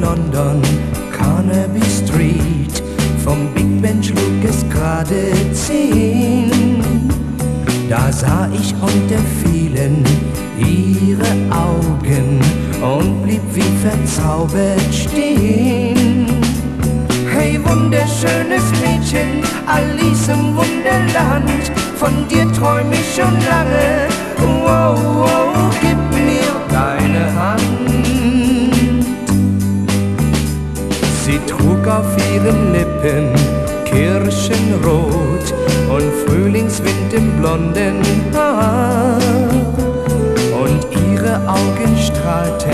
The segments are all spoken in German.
London, Carnaby Street. Vom Big Ben schlug es gerade zehn. Da sah ich unter vielen ihre Augen und blieb wie verzaubert stehen. Hey, wunderschönes Mädchen, Alice im Wunderland, von dir träum ich schon lange. Wow, wow, gib mir deine Hand. Trug auf ihren Lippen Kirchenrot und Frühlingswind im blonden Haar. Und ihre Augen strahlten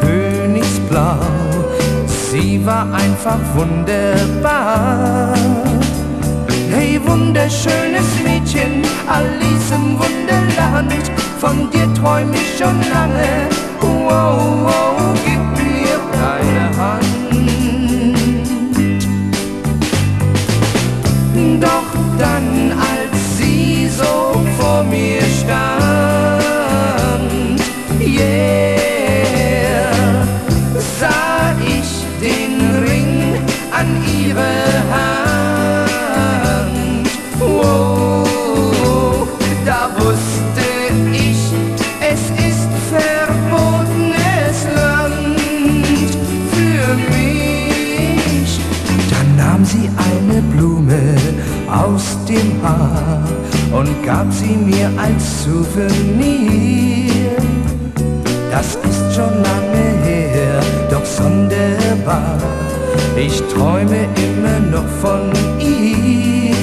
königsblau, sie war einfach wunderbar. Hey, wunderschönes Mädchen, Alice im Wunderland, von dir träum ich schon lange. Wow, wow, está. Blume aus dem Haar und gab sie mir als Souvenir. Das ist schon lange her, doch sonderbar. Ich träume immer noch von ihr.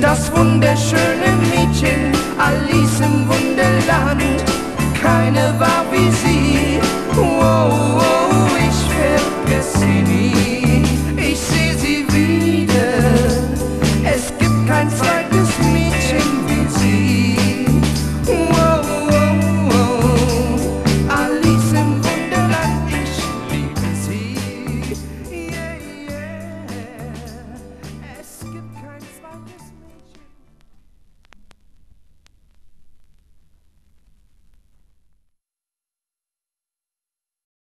Das wunderschöne Mädchen,